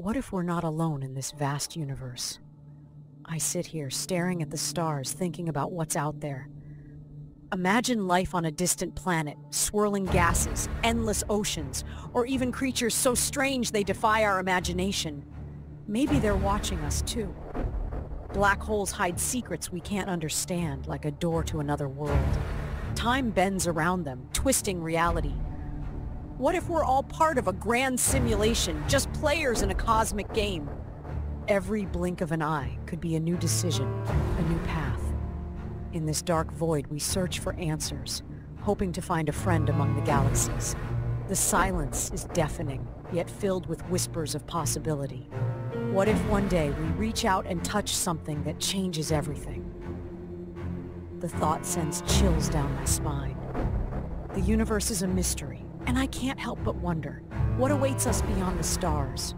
What if we're not alone in this vast universe? I sit here staring at the stars thinking about what's out there. Imagine life on a distant planet, swirling gases, endless oceans, or even creatures so strange they defy our imagination. Maybe they're watching us too. Black holes hide secrets we can't understand, like a door to another world. Time bends around them, twisting reality. What if we're all part of a grand simulation, just players in a cosmic game? Every blink of an eye could be a new decision, a new path. In this dark void, we search for answers, hoping to find a friend among the galaxies. The silence is deafening, yet filled with whispers of possibility. What if one day we reach out and touch something that changes everything? The thought sends chills down my spine. The universe is a mystery, and I can't help but wonder, what awaits us beyond the stars?